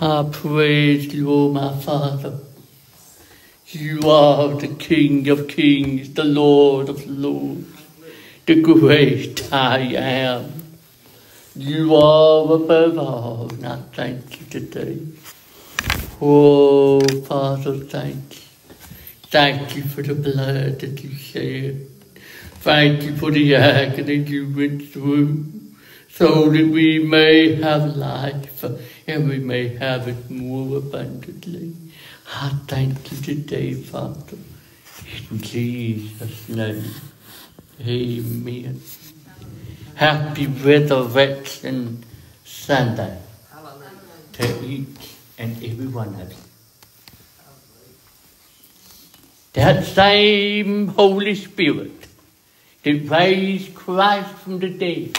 I praise you, O my Father. You are the King of kings, the Lord of lords, the great I am. You are above all, and I thank you today. Oh, Father, thank you. Thank you for the blood that you shed. Thank you for the agony you went through so that we may have life and we may have it more abundantly. I thank you today, Father. In Jesus' name. Amen. Happy Resurrection Sunday to each and every one of you. That same Holy Spirit that raised Christ from the dead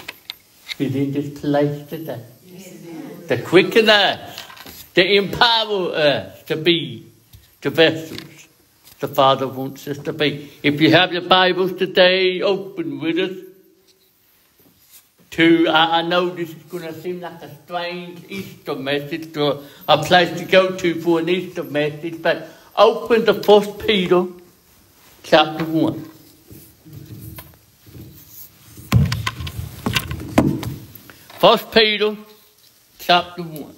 is in this place today. To quicken us, to empower us to be the vessels the Father wants us to be. If you have your Bibles today, open with us to, I, know this is going to seem like a strange Easter message, to a place to go to for an Easter message, but open to First Peter chapter 1. First Peter chapter 1.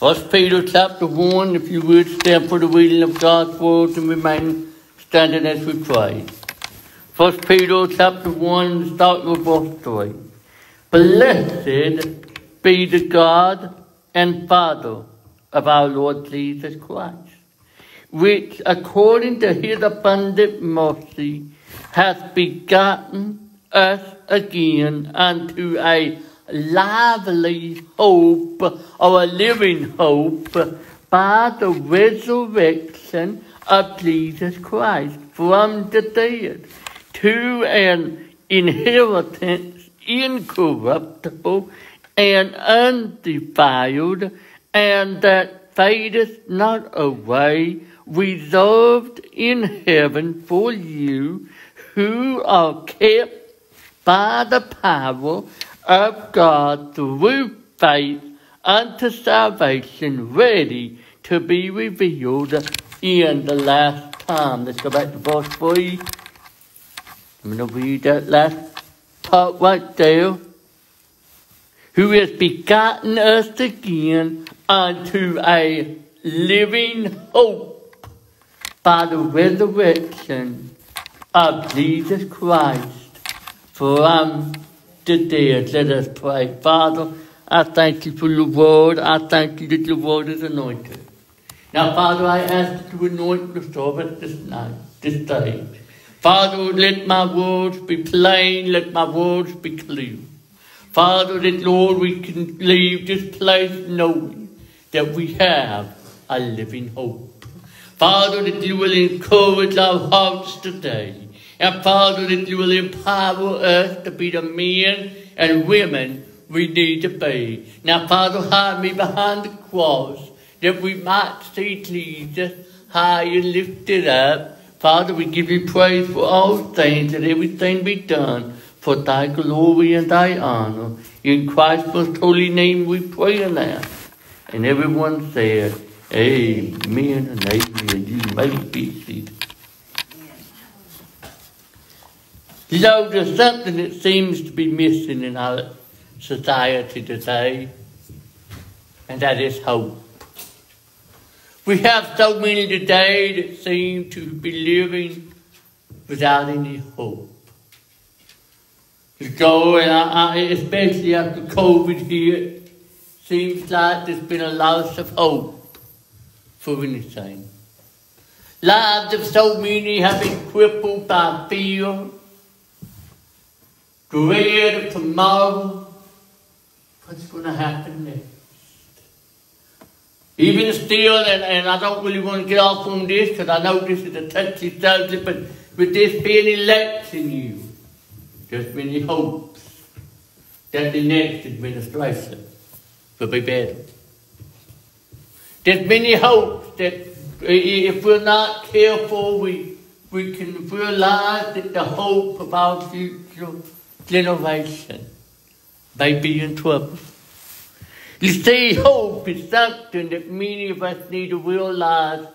First Peter chapter 1, if you would stand for the reading of God's word and remain standing as we pray. First Peter chapter 1, start with verse 3. Blessed be the God and Father of our Lord Jesus Christ, which according to his abundant mercy hath begotten us again unto a lively hope or a living hope by the resurrection of Jesus Christ from the dead to an inheritance incorruptible and undefiled and that fadeth not away, reserved in heaven for you who are kept by the power of God through faith unto salvation, ready to be revealed in the last time. Let's go back to verse 3. I'm going to read that last part right there. Who has begotten us again unto a living hope by the resurrection of Jesus Christ from the dead. Let us pray. Father, I thank you for your word. I thank you that your word is anointed. Now, Father, I ask you to anoint the service this night, this day. Father, let my words be plain, let my words be clear. Father, that Lord, we can leave this place knowing that we have a living hope. Father, that you will encourage our hearts today. And Father, that you will empower us to be the men and women we need to be. Now, Father, hide me behind the cross that we might see Jesus high and lifted up. Father, we give you praise for all things and everything be done for thy glory and thy honor. In Christ's most holy name we pray now. And everyone said, Amen and amen. You may be seated. Know, there's something that seems to be missing in our society today, and that is hope. We have so many today that seem to be living without any hope. So, and I, I, especially after COVID here, seems like there's been a loss of hope for anything. Lives of so many have been crippled by fear, dread of tomorrow. What's going to happen next? Even still, and, and I don't really want to get off on this because I know this is a touchy subject, but with this being electing you, there's many hopes that the next administration will be better. There's many hopes that If we're not careful, we, we can realize that the hope of our future generation may be in trouble. You see, hope is something that many of us need to realize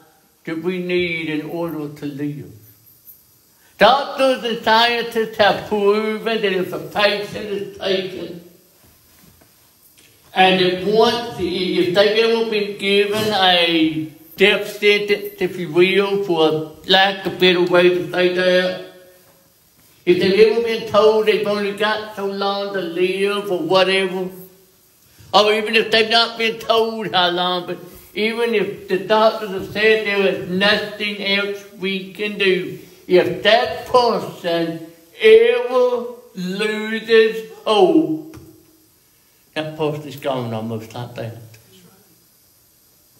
that we need in order to live. Doctors and scientists have proven that if a patient is taken and if once, if they've ever been given a death sentence, if you will, for lack of a better way to say that, if they've ever been told they've only got so long to live or whatever, or even if they've not been told how long, but even if the doctors have said there is nothing else we can do, if that person ever loses hope, that post is gone almost like that.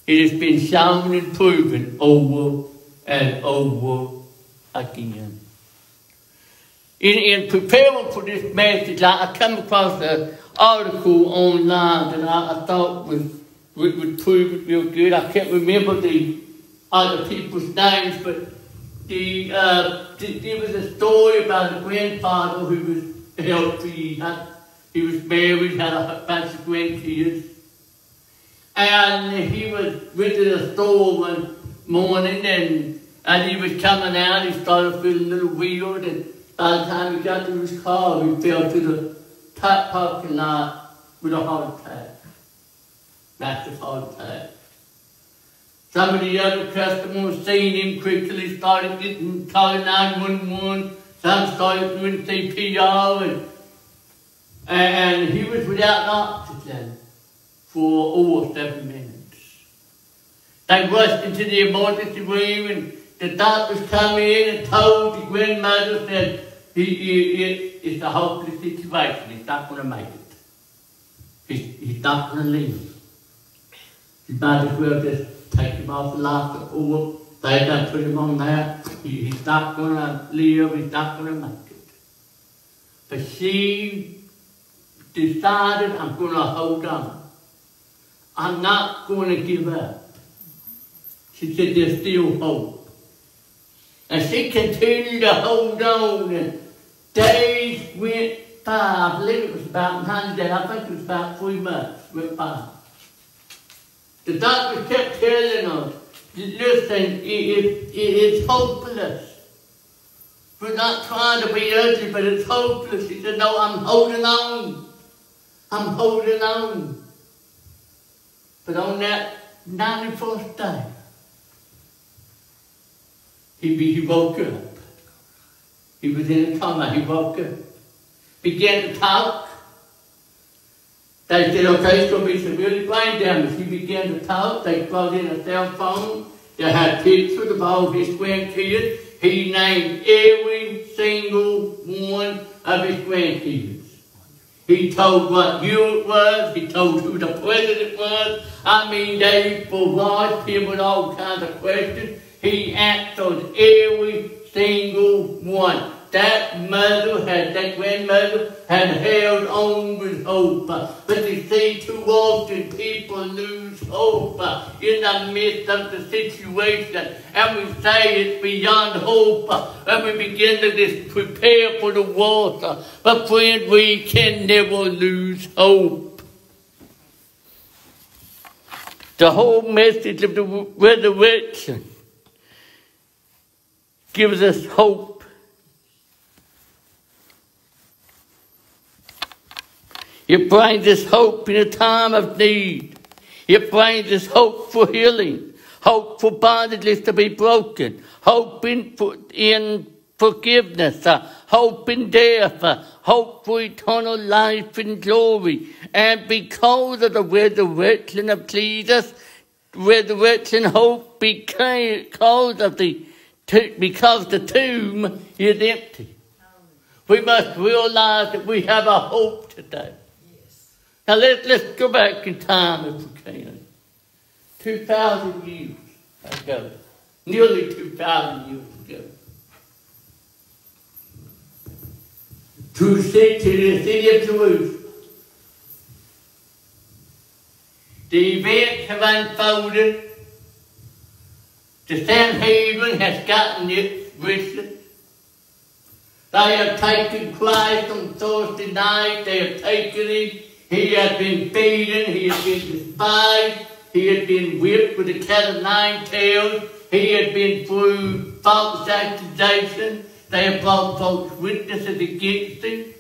It has been shown and proven over and over again. In, in preparing for this message, I, I come across an article online that I, I thought was, would, prove it real good. I can't remember the other people's names, but the, uh, the, there was a story about a grandfather who was healthy, he was married, had a bunch of grandkids. And he was went to the store one morning and as he was coming out, he started feeling a little weird. And by the time he got to his car, he fell to the top parking lot with a heart attack. Massive heart attack. Some of the other customers seen him quickly started getting calling 911. Some started doing CPR and and he was without oxygen for over seven minutes. They rushed into the emergency room and the doctors came in and told the grandmother that he, he, he, it's a hopeless situation. He's not going to make it. He's, he's not going to live. You might as well just take him off the life support. They done put him on that. He, he's not going to live. He's not going to make it. But she decided I'm going to hold on. I'm not going to give up. She said, there's still hope. And she continued to hold on, and days went by. I believe it was about 90 days. I think it was about three months went by. The doctor kept telling us, listen, it, it, it, it's hopeless. We're not trying to be ugly, but it's hopeless. He said, no, I'm holding on. I'm holding on. But on that 94th day, he, he woke up. He was in a coma. He woke up. Began to talk. They said, okay, it's going to be some really brain damage. He began to talk. They brought in a cell phone. They had pictures of all his grandkids. He named every single one of his grandkids. He told what year it was. He told who the president was. I mean, they barraged him with all kinds of questions. He answered every single one. That mother had, that grandmother had held on with hope. But you see, too often people lose hope uh, in the midst of the situation. And we say it's beyond hope. Uh, and we begin to just prepare for the water. But friend, we can never lose hope. The whole message of the resurrection gives us hope It brings us hope in a time of need. It brings us hope for healing, hope for bondages to be broken, hope in, for, in forgiveness, uh, hope in death, uh, hope for eternal life and glory. And because of the resurrection of Jesus, resurrection hope because of the because the tomb is empty. We must realize that we have a hope today. Now let, let's go back in time can. 2,000 years ago. Nearly 2,000 years ago. To, see, to the city of Jerusalem. The events have unfolded The Sanhedrin has gotten it twisted. They have taken Christ on Thursday night. They have taken him. He had been beaten. He had been despised. He had been whipped with a cat of nine tails. He had been through false accusations. They have brought false witnesses against him.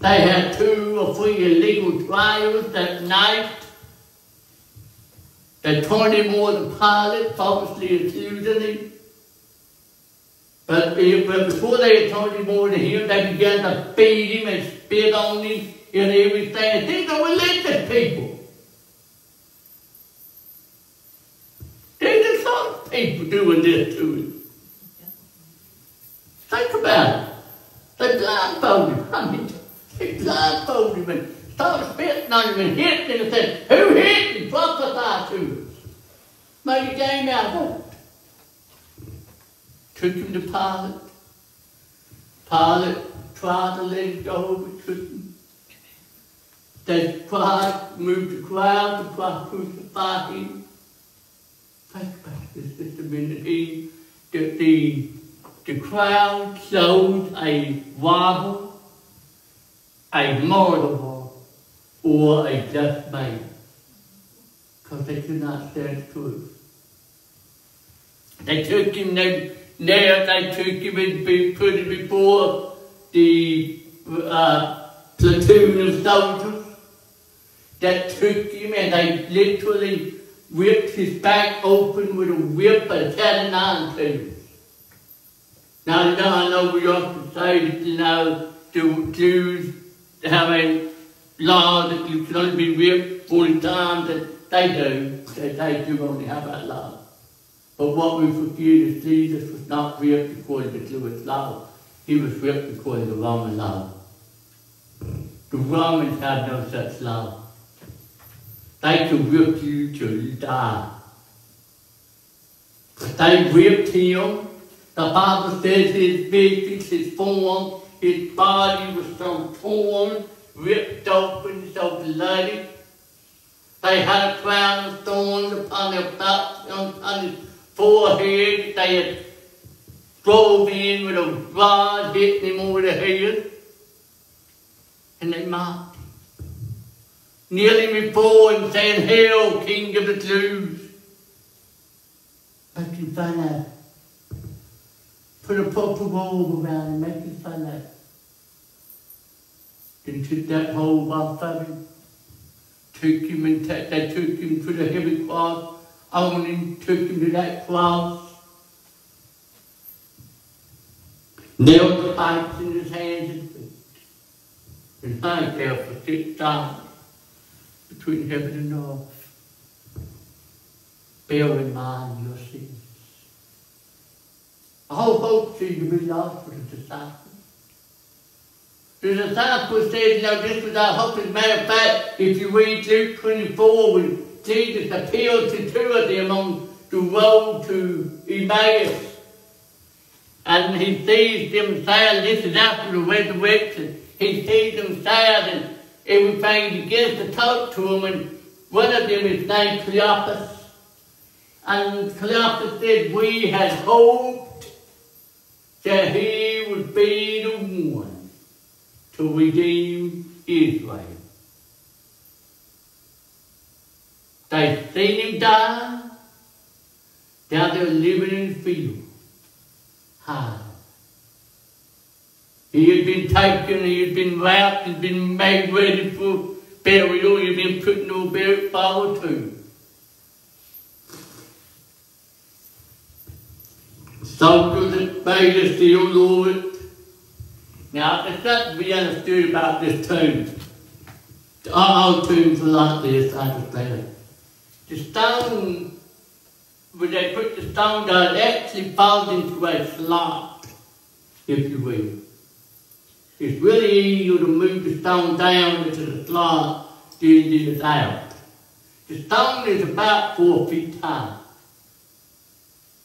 They had two or three illegal trials that night. They him over to Pilate, falsely accusing him. But, but before they turned him over to him, they began to beat him and spit on him and everything. These are religious people. There's some people doing this to him. Think about it. They blindfolded him. I mean, they blindfolded him and started spitting on him and hitting him and said, Who hit him? Prophesy to us. Made a game out of it. Took him to Pilate. Pilate tried to let him go, but couldn't. They cried, moved the crowd to try to crucify him. Think about this minute. He, the, the, the crowd showed a robber, a murderer, or a just man. Because they could not stand the truth. They took him, they nailed, they took him and put him before the uh, platoon of soldiers that took him and they literally ripped his back open with a whip and a cat of nine tails. Now, know, I know we often say that, you know, the Jews have a law that you can only be whipped 40 times, that they do, that they do only have that law. But what we forget is Jesus was not whipped according to Jewish law. He was whipped according to Roman law. The Romans had no such law. They could whip you die. But they whipped him. The Bible says his visage, his form, his body was so torn, ripped open, so bloody. They had a crown of thorns upon their backs, on his forehead. They had drove in with a rod, hitting him over the head. And they mocked. Kneeling before him, saying, Hail, King of the Jews. Making fun of Put a purple robe around him, making fun of Then took that robe off of him. Took him and they took him, put a heavy cross on him, took him to that cross. Nailed the pipes in his hands and feet. And hung there for six hours between heaven and earth. Bear in mind your sins. Hope seemed to be lost for the disciples. The disciples said, you know, this was our hope. As a matter of fact, if you read Luke 24, when Jesus appealed to two of them on the road to Emmaus. And he sees them sad. This is after the resurrection. He sees them sad and everything. Begins to talk to him, And one of them is named Cleopas. And Cleopas said, we had hoped that he would be the one to redeem Israel. They've seen him die. Now they're living in. High. He had been taken, he had been wrapped, had been made ready for burial, he had been put in a burial forward too. Soldiers that made us still Lord. Now, there's something to be understood about this tomb. All tombs are like this, I understand the stone, when they put the stone down, it actually falls into a slot, if you will. It's really easy to move the stone down into the slot than it is out. The stone is about four feet high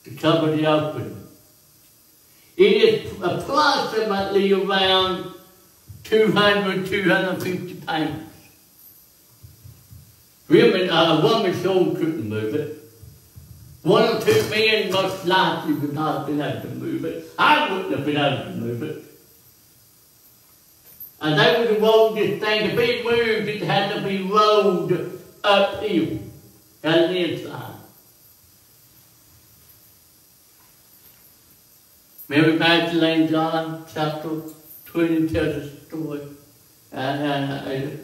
to cover the opening. It is approximately around 200, 250 pounds. Women, uh, a woman's soul couldn't move it. One or two men most likely would not have been able to move it. I wouldn't have been able to move it. And they would have rolled thing. To be moved, it had to be rolled uphill on the inside. Mary Magdalene, John chapter 20 tells a story. And, and uh,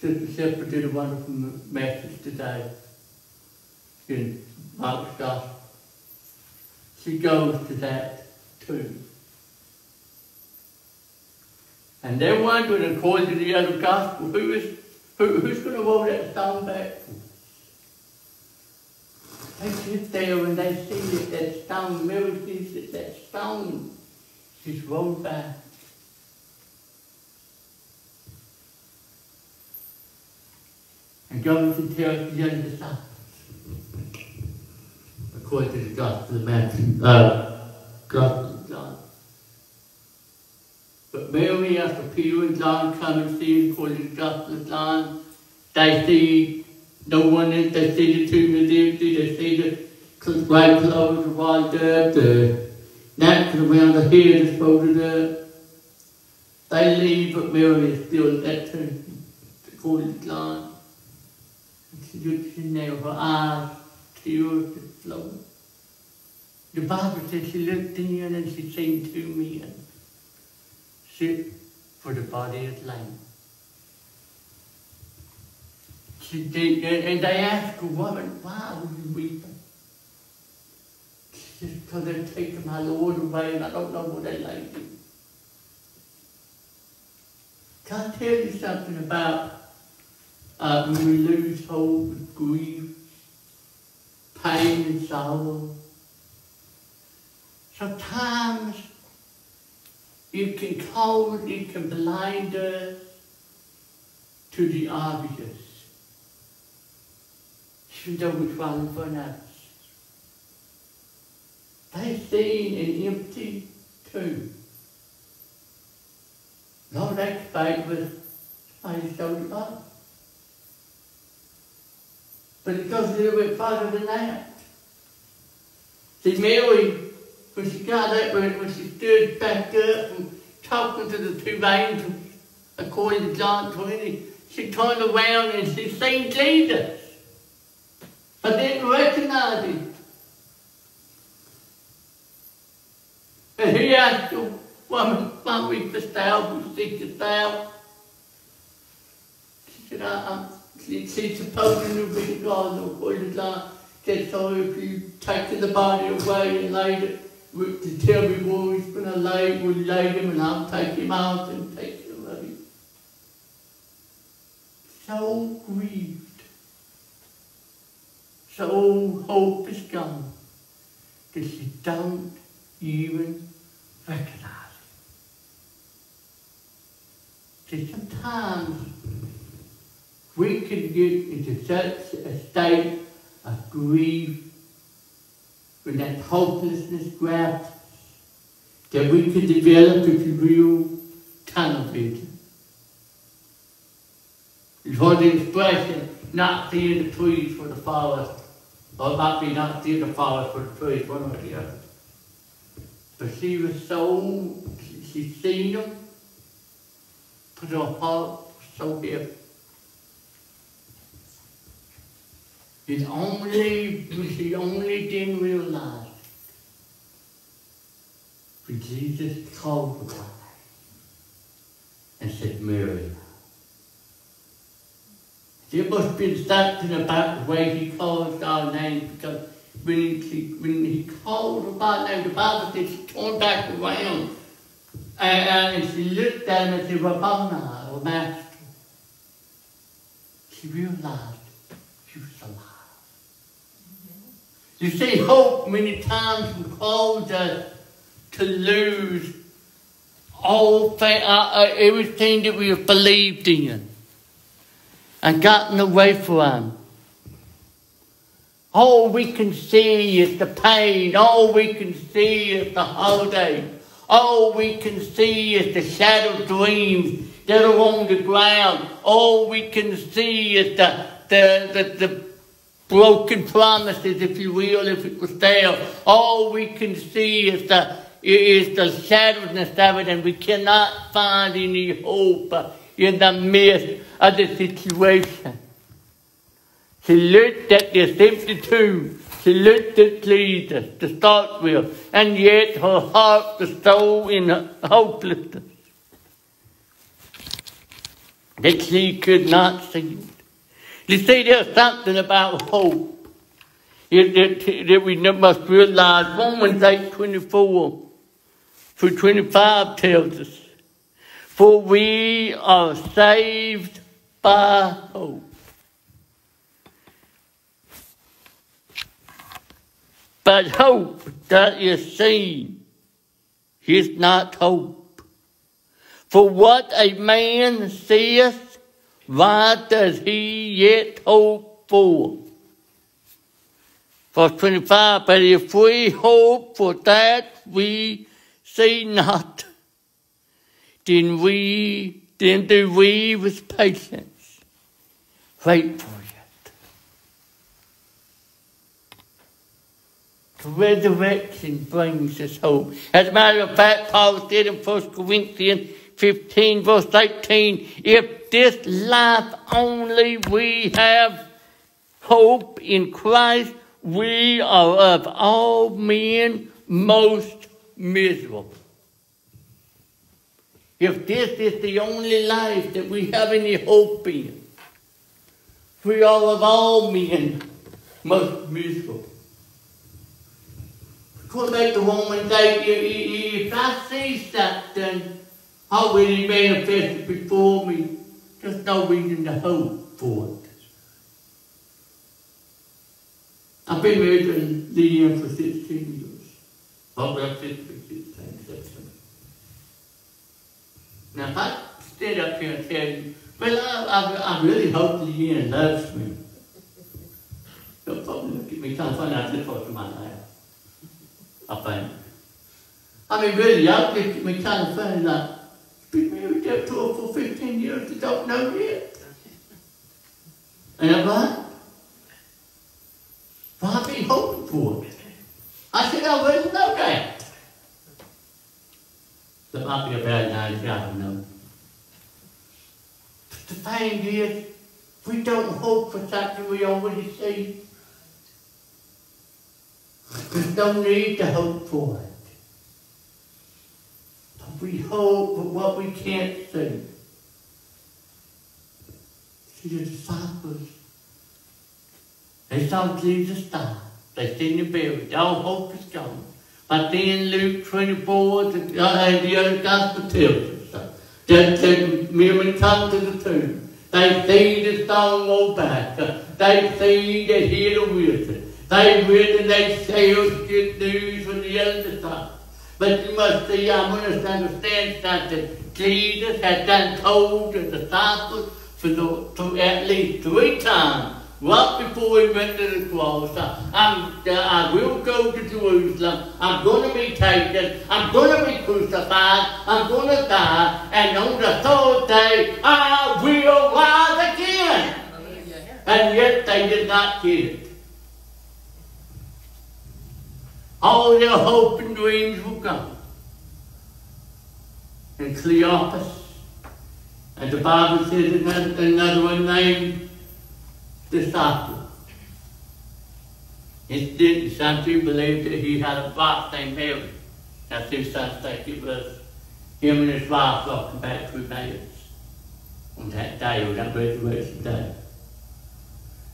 Sister Shepherd did a wonderful message today in Mark's Gospel. She goes to that too. And they're wondering, according to the other gospel, who is who, who's going to roll that stone back? They sit there and they see that that stone, Mary sees that that stone is rolled back. And goes and tells the young disciples, according to the Gospel of Matthew, uh, Gospel. But Mary, after Peter and John come and see him, according to the Gospel of John, they see no one in, they see the tomb is empty, they see the white clothes are rolled up, the napkin around the head is folded up. They leave, but Mary is still at that tomb, according to John. She looks in there, her eyes, tears flowing. The Bible says she looked in and she seen two men for the body of Lamb. She did, and I asked her, woman, why are you weeping? She because they're taking my Lord away and I don't know what they laid him. Can I tell you something about uh, when we lose hope, grief, pain and sorrow? Sometimes it can cause, it can blind us to the obvious. Even though we fall for us. They seen an empty tomb. Lord, that fight was I showed up. But it goes a little bit farther than that. See, Mary, when she got up, when she stood back up and talking to the two angels, according to John 20, she turned around and she seen Jesus. I didn't recognize him. And he asked the woman, why weepest thou, who seekest thou? She said, I, she, she's supposing to be God, according to Said, so if you take the body away and laid it, to tell me where he's going to lay, we'll lay him and I'll take him out and take him away. So grieved. So hope is gone that she don't even recognize it. See, sometimes we can get into such a state of grief when that hopelessness grabs that we can develop a real tunnel vision. It's for the expression, not seeing the trees for the forest, or might be not seeing the forest for the trees, one or the other. But she was so, she, she seen them, but her heart was so heavy. It only, she only didn't realize when Jesus called her and said, Mary. There must been something about the way he called our name because when he, when he called her by name, the Bible says she turned back around and, and she looked him and said, Rabboni, or Master. She realized she was alive. You see, hope many times will cause us to lose all uh, uh, everything that we have believed in and gotten away from. All we can see is the pain. All we can see is the heartache. All we can see is the shadow dreams that are on the ground. All we can see is the, the, the, the broken promises, if you will, if it was there. All we can see is the, is the shadowedness of it, and we cannot find any hope in the midst of the situation. She looked at this empty tomb. She looked at Jesus to start with, and yet her heart was so in hopelessness that she could not see. You see, there's something about hope that, that, we must realize. Romans 8 24 through 25 tells us, For we are saved by hope. But hope that is seen is not hope. For what a man seeth, what does he yet hope for? Verse 25, but if we hope for that we see not, then we, then do we with patience wait for it. The resurrection brings us hope. As a matter of fact, Paul said in 1 Corinthians 15, verse 18, if this life only we have hope in Christ, we are of all men most miserable. If this is the only life that we have any hope in, we are of all men most miserable. Go back to Romans 8, if I see something how will he manifest it before me? There's no reason to hope for it. I've been married to Lee for 16 years. Oh, well, 15, 16. Now, if I stand up here and tell you, well, I, I, I really hope Leanne loves me. You'll probably look at me kind of funny. I just thought to my life. I think. I mean, really, I'll look at me of funny like, been married up to 15 years, you don't know yet. And what? Well, I've been hoping for it. I said I wouldn't know that. That might be a bad idea, I don't know. But the thing is, we don't hope for something we already see. There's no need to hope for it we hope for what we can't see. The disciples. They saw Jesus die. They seen him buried. All hope is gone. But then Luke 24 and the other gospel tells us that the women come to the tomb. They see the stone roll back. They see the hear the wizard. They and they say good news from the other disciples. But you must see, I must understand something. Jesus had done told the disciples for, the, for at least three times, right before he went to the cross, I'm, I will go to Jerusalem, I'm going to be taken, I'm going to be crucified, I'm going to die, and on the third day, I will rise again. And yet they did not get it. All their hope and dreams were gone. And Cleopas, and the Bible says another, another one named disciple. Instead, some people believe that he had a wife named Mary. I think some think it was him and his wife walking back to Emmaus on that day, on that resurrection day.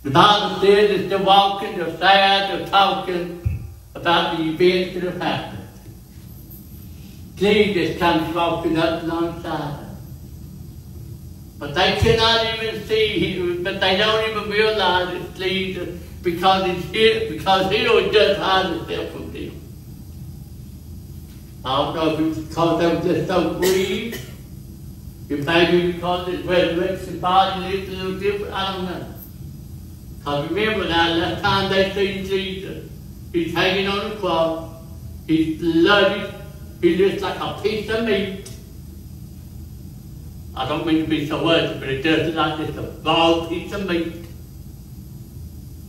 The Bible says that they're walking, they're sad, they're talking, about the events that have happened. Jesus comes walking up alongside. But they cannot even see him, but they don't even realize it's Jesus because it's here, because he will just hide himself from them. I don't know if it's because they were just so grieved, if maybe because his resurrection body lives a little different, I don't know. Because remember now, last time they seen Jesus, He's hanging on the cross. He's bloody. He looks like a piece of meat. I don't mean to be so wordy, but it does look like just a raw piece of meat.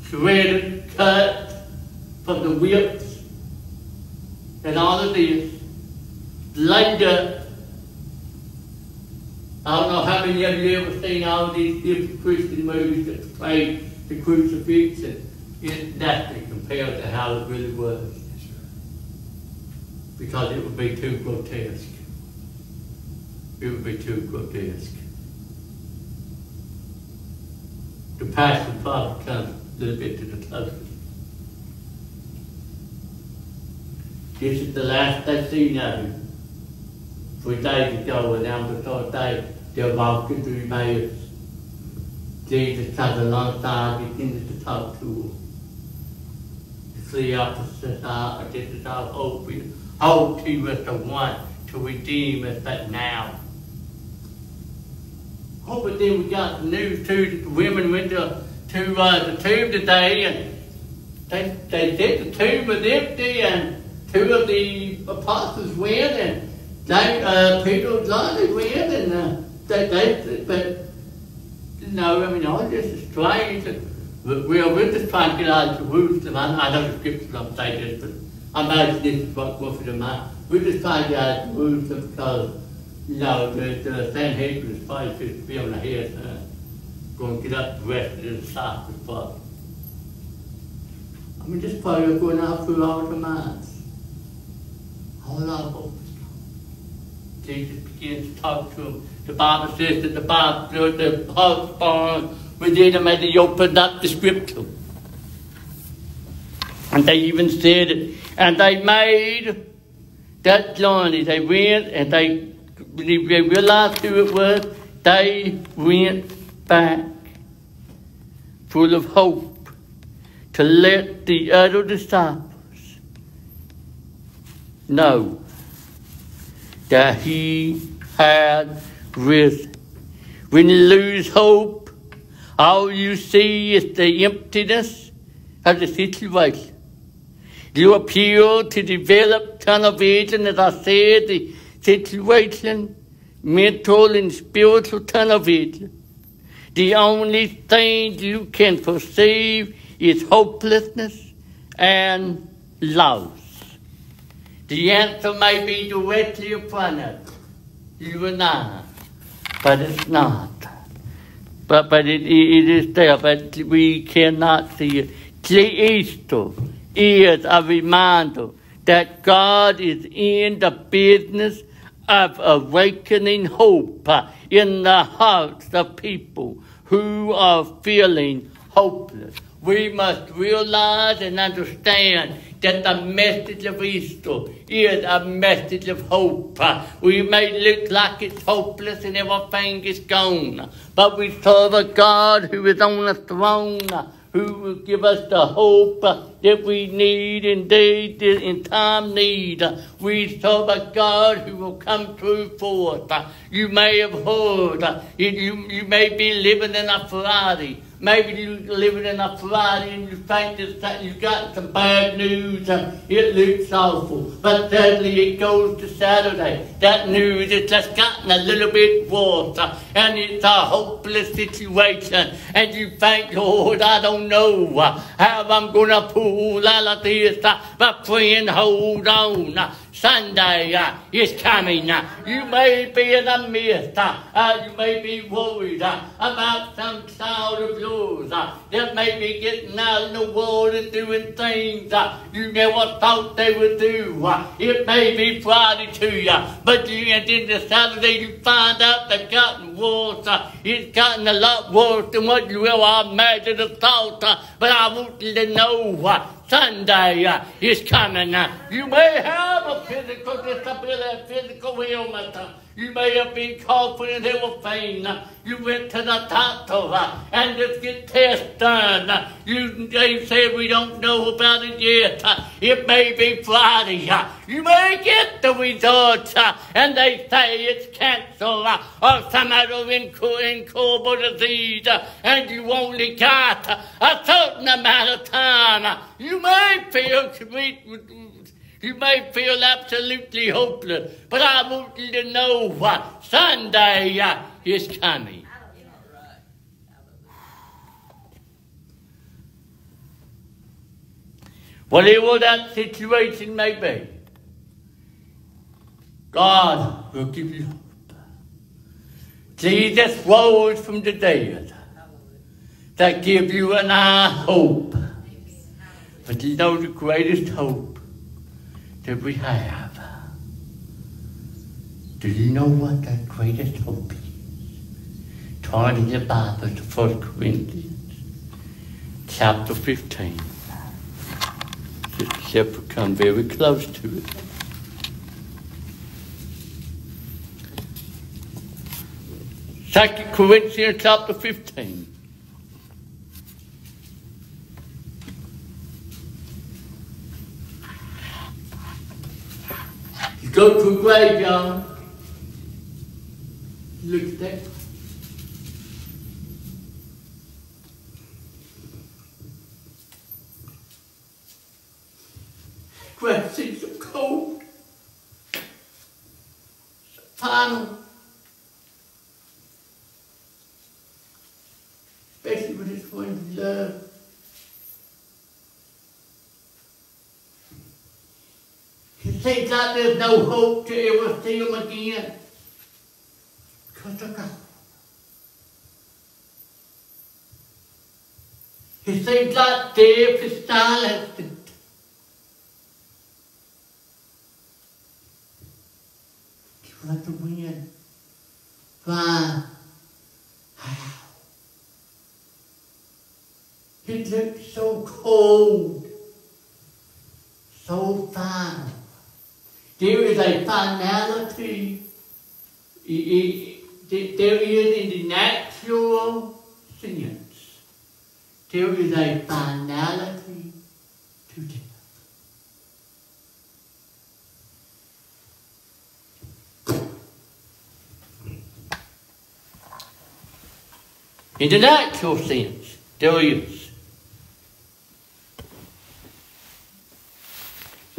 shredded, cut from the whips, and all of this, up. I don't know how many of you ever seen all these different Christian movies that play the crucifixion. It's nothing compared to how it really was. Because it would be too grotesque. It would be too grotesque. The passion probably comes a little bit to the closest. This is the last I see him. Three days ago, on the third day, they're walking through Emmaus. Jesus comes alongside, begins to talk to them. The three officers are, this is our hope. Hope he was the one to redeem us, but now. Oh, but then we got news too the women went to, to uh, the tomb today and they, they said the tomb was empty and two of the apostles went and they, uh, Peter and John went and uh, they, they, but no, I mean, all this is strange. We are with just trying to get out of Jerusalem. I, I know the scriptures don't say this, but I imagine this is what most of them are. We're just trying to get out of Jerusalem because know, the, the er Sanhedrin is probably to be on the head, uh, going to get up the rest of the disciples, but I mean, this probably was going out through all the minds. All our hopes. Jesus begins to talk to them. The Bible says that the Bible, the husband within them as he opened up the scripture. And they even said it. And they made that journey. They went and they they realized who it was, they went back full of hope to let the other disciples know that he had risen. When you lose hope, all you see is the emptiness of the situation. You appeal to develop tunnel vision, as I said, the situation, mental and spiritual tunnel vision. The only thing you can perceive is hopelessness and loss. The answer may be directly front of you and I, but it's not. But, but it, it is there, but we cannot see it. Easter is a reminder that God is in the business of awakening hope in the hearts of people who are feeling hopeless. We must realize and understand that the message of Easter is a message of hope. We may look like it's hopeless and everything is gone, but we serve a God who is on the throne who will give us the hope that we need indeed in time need. We serve a God who will come through for us. You may have heard, you, you may be living in a Friday. Maybe you're living in a Friday and you think that you've got some bad news and it looks awful. But suddenly it goes to Saturday. That news has just gotten a little bit worse and it's a hopeless situation. And you think, Lord, I don't know how I'm going to pull out of this. But friend, hold on. Sunday uh, is coming. Uh, you may be in a mist. Uh, you may be worried uh, about some child of yours uh, that may be getting out in the world and doing things uh, you never thought they would do. Uh, it may be Friday to you, but you, and then the Saturday you find out they've gotten worse. Uh, it's gotten a lot worse than what you ever imagined or thought. Uh, but I want you to know uh, Sunday uh, is coming. Uh, you may have a physical disability, a physical ailment. Uh, you may have been coughing and pain. Uh, you went to the doctor and just get tests done. You, they said we don't know about it yet. It may be Friday. You may get the results and they say it's cancer or some other incurable disease and you only got a certain amount of time. You may feel you may feel absolutely hopeless, but I want you to know what Sunday uh, is coming. Whatever that situation may be, God will give you hope. Jesus rose from the dead that give you and I hope. But you know the greatest hope that we have. Do you know what that greatest hope is? Turn in your Bible to 1 Corinthians chapter 15. Sister Shepherd come very close to it. Second Corinthians chapter 15. Go to graveyard, look at that. Grass is so cold. Final. Especially when it's when love. Seems like there's no hope to ever see him again. Because God. It seems like death is silenced. Like the wind. Fly. How? It looks so cold. So fine. There is a finality. There is in the natural sense. There is a finality to death. In the natural sense, there is.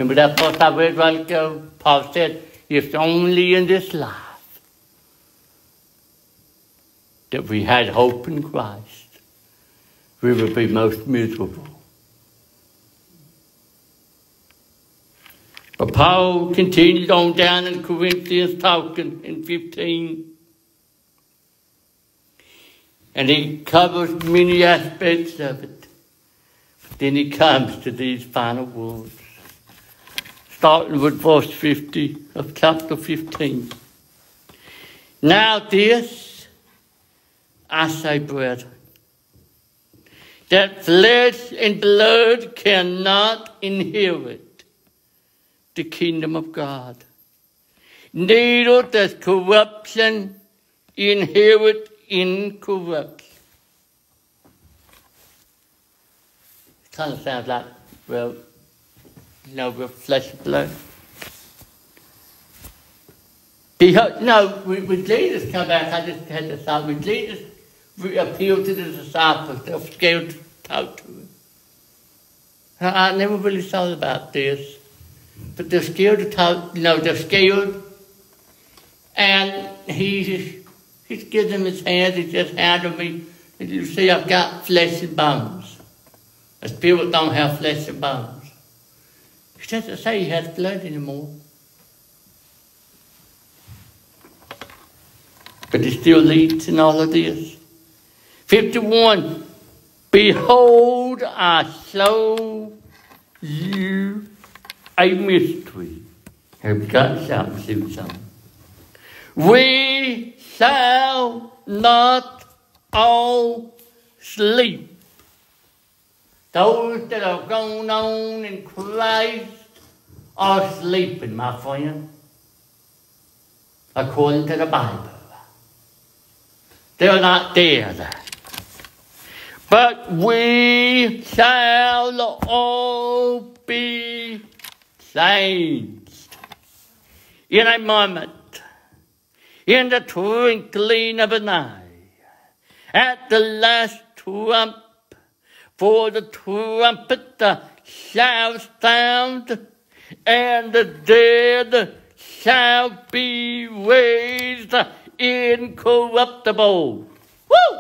Remember that verse I read? Paul said, if only in this life that we had hope in Christ, we would be most miserable. But Paul continued on down in Corinthians talking in 15. And he covers many aspects of it. But then he comes to these final words. Starting with verse 50 of chapter 15. Now this I say, brethren, that flesh and blood cannot inherit the kingdom of God. Neither does corruption inherit incorruption. It kind of sounds like, well, you we're flesh and blood. The, no, when, Jesus come back, I just had this thought, when Jesus appealed to the disciples, they were scared to talk to him. I, never really thought about this, but they're scared to talk, you know, they're scared. And he, he's gives them his hands, he just handed me, and you see, I've got flesh and bones. The spirit don't have flesh and bones. He doesn't say he has blood anymore. But he still leads in all of this. 51. Behold, I show you a mystery. Have you got something to something? We shall not all sleep. Those that are going on in Christ are sleeping, my friend, according to the Bible. They're not dead. But we shall all be changed in a moment, in the twinkling of an eye, at the last trump, for the trumpet shall sound, and the dead shall be raised incorruptible. Woo!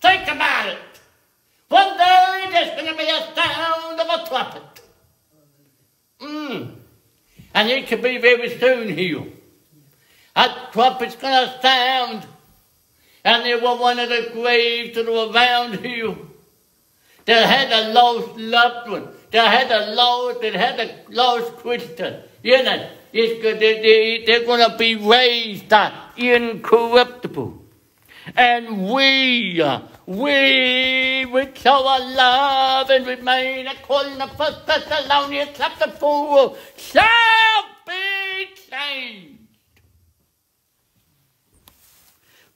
Think about it. One day there's going to be a sound of a trumpet. Mm. And it could be very soon here. A trumpet's going to sound. And there were one of the graves that were around here that had a lost loved one, that had a lost, that had a lost Christian. You know, it's, they, they're going to be raised uh, incorruptible. And we, uh, we, with our love and remain according to 1 Thessalonians chapter 4, shall be changed.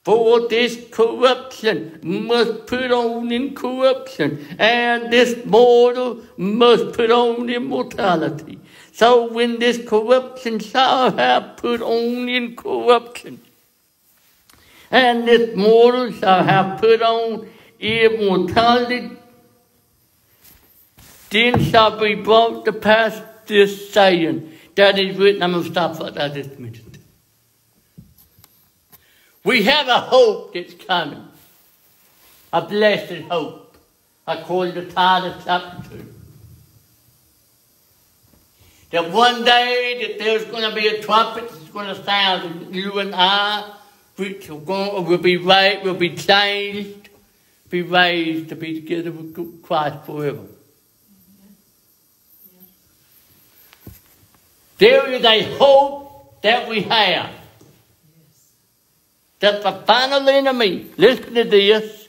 For this corruption must put on incorruption, and this mortal must put on immortality. So when this corruption shall have put on incorruption, and this mortal shall have put on immortality, then shall be brought to pass this saying that is written. I'm going to stop minute. We have a hope that's coming, a blessed hope, according to Titus chapter 2. That one day that there's going to be a trumpet that's going to sound, and you and I, which will, go, will be raised, will be changed, be raised to be together with Christ forever. There is a hope that we have that the final enemy, listen to this,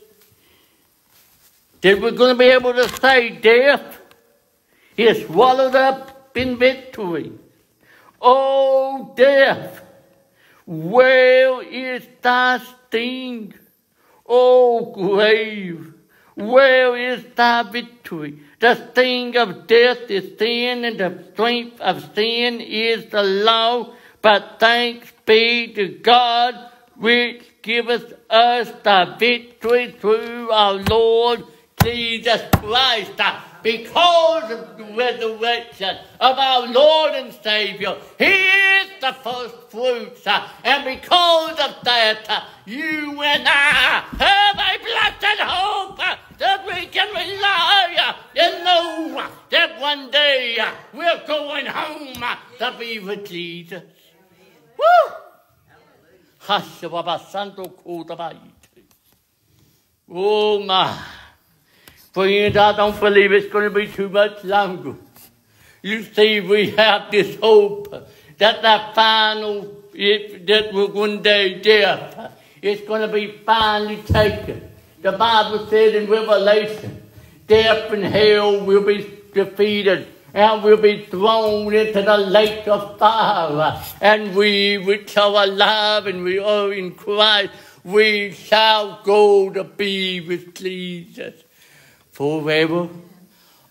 that we're going to be able to say death is swallowed up in victory. Oh, death, where is thy sting? Oh, grave, where is thy victory? The sting of death is sin, and the strength of sin is the law. But thanks be to God which giveth us the victory through our Lord Jesus Christ. Because of the resurrection of our Lord and Savior, He is the first fruits. And because of that, you and I have a blessed hope that we can rely and know that one day we're going home to be with Jesus. Oh my. Friends, I don't believe it's going to be too much longer. You see, we have this hope that the final, if, that one day death is going to be finally taken. The Bible said in Revelation, death and hell will be defeated and we will be thrown into the lake of fire. And we, which are alive and we are in Christ, we shall go to be with Jesus forever.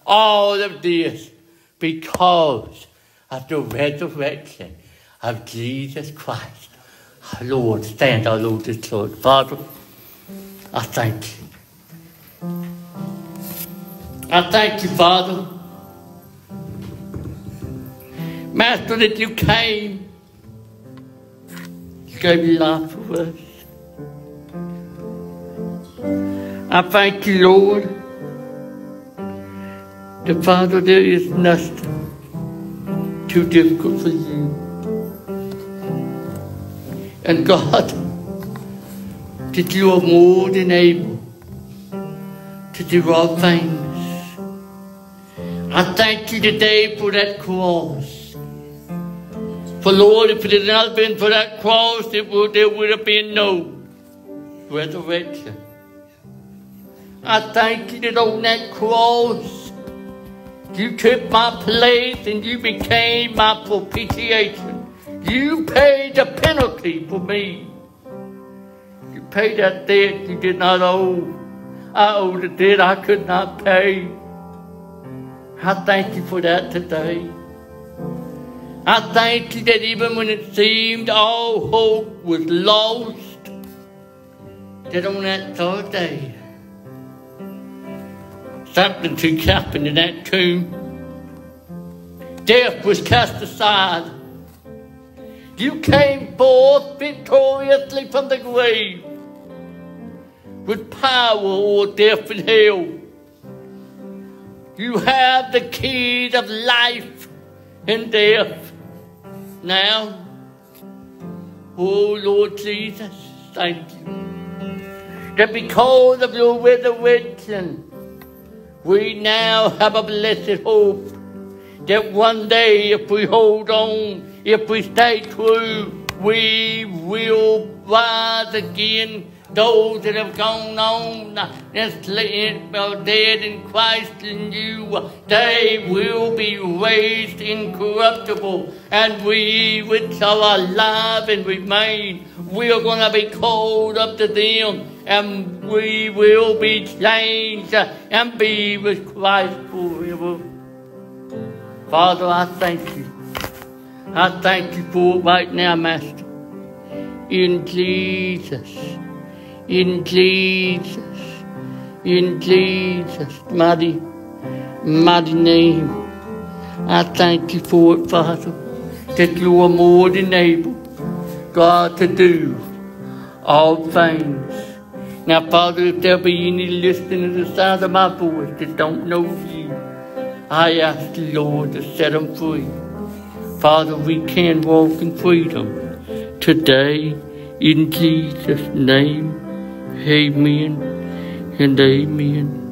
All of this because of the resurrection of Jesus Christ. Our Lord, stand our Lord this Lord. Father, I thank you. I thank you, Father Master, that you came. You gave your life for us. I thank you, Lord. The Father, there is nothing too difficult for you. And God, that you are more than able to do all things. I thank you today for that cross. For Lord, if it had not been for that cross, would, there would have been no resurrection. I thank you that on that cross, you took my place and you became my propitiation. You paid the penalty for me. You paid that debt you did not owe. I owed a debt I could not pay. I thank you for that today. I thank you that even when it seemed all hope was lost, that on that third day, something took happen in that tomb. Death was cast aside. You came forth victoriously from the grave with power over death and hell. You have the keys of life and death. Now, oh Lord Jesus, thank you. That because of your resurrection, we now have a blessed hope that one day if we hold on, if we stay true, we will rise again those that have gone on and are dead in Christ in you, they will be raised incorruptible. And we which are alive and remain, we are going to be called up to them and we will be changed and be with Christ forever. Father, I thank you. I thank you for it right now, Master. In Jesus' in Jesus, in Jesus' mighty, mighty name. I thank you for it, Father, that you are more than able, God, to do all things. Now, Father, if there be any listening to the sound of my voice that don't know you, I ask the Lord to set them free. Father, we can walk in freedom today in Jesus' name. Amen and amen.